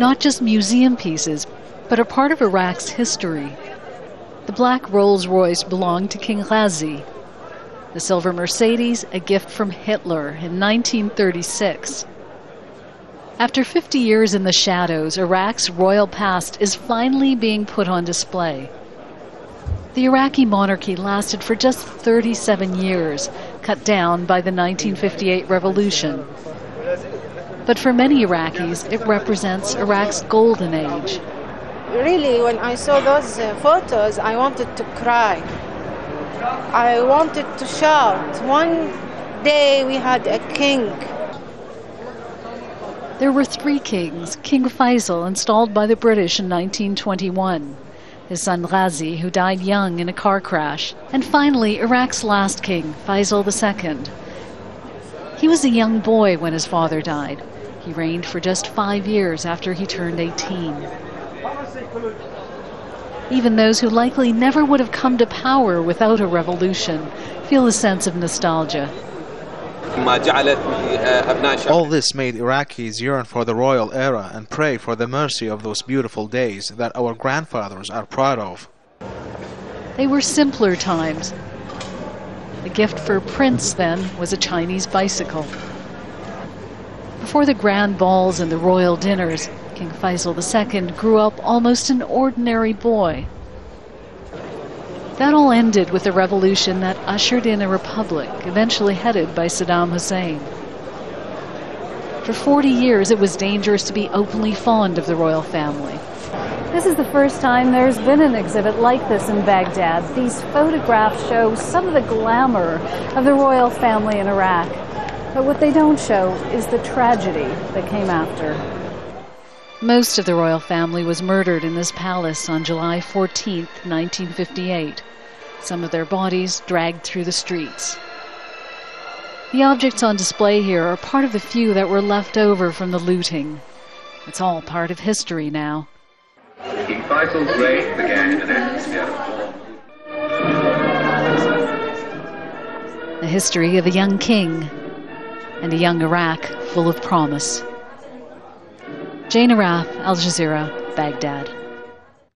not just museum pieces, but are part of Iraq's history. The black Rolls Royce belonged to King Ghazi. The silver Mercedes, a gift from Hitler in 1936. After 50 years in the shadows, Iraq's royal past is finally being put on display. The Iraqi monarchy lasted for just 37 years, cut down by the 1958 revolution. But for many Iraqis, it represents Iraq's golden age. Really, when I saw those uh, photos, I wanted to cry. I wanted to shout. One day we had a king. There were three kings King Faisal, installed by the British in 1921 his son Ghazi, who died young in a car crash, and finally Iraq's last king, Faisal II. He was a young boy when his father died. He reigned for just five years after he turned 18. Even those who likely never would have come to power without a revolution feel a sense of nostalgia. All this made Iraqis yearn for the royal era and pray for the mercy of those beautiful days that our grandfathers are proud of. They were simpler times. The gift for Prince then was a Chinese bicycle. Before the grand balls and the royal dinners, King Faisal II grew up almost an ordinary boy. That all ended with a revolution that ushered in a republic, eventually headed by Saddam Hussein. For 40 years, it was dangerous to be openly fond of the royal family. This is the first time there's been an exhibit like this in Baghdad. These photographs show some of the glamour of the royal family in Iraq. But what they don't show is the tragedy that came after. Most of the royal family was murdered in this palace on July 14, 1958 some of their bodies dragged through the streets. The objects on display here are part of the few that were left over from the looting. It's all part of history now. King Faisal's reign began in an atmosphere of The history of a young king and a young Iraq full of promise. Jane Arraf, Al Jazeera, Baghdad.